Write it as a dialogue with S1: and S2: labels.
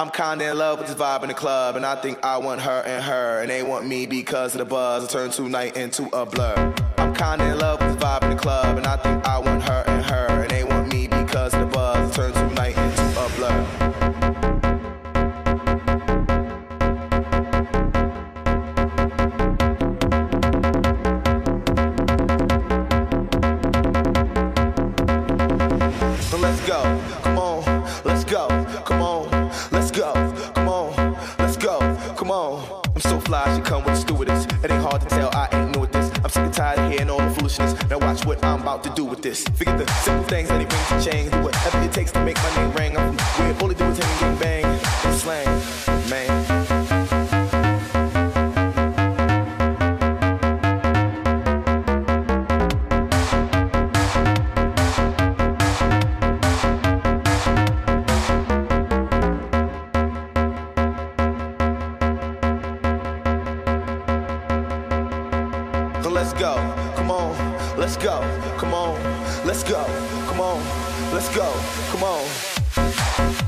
S1: I'm kinda in love with this vibe in the club, and I think I want her and her, and they want me because of the buzz. I turn tonight into a blur. I'm kinda in love with this vibe in the club, and I think I want her and her, and they want me because of the buzz. I turn tonight into a blur. Let's go, come on, let's go, come on, come on. I'm so fly, she come with the stewardess. It ain't hard to tell, I ain't new at this. I'm sick and tired of hearing all the foolishness. Now watch what I'm about to do with this. Forget the simple things that it brings to change. Do whatever it takes to make my name ring. I'm from where do is So let's go, come on, let's go, come on, let's go, come on, let's go, come on.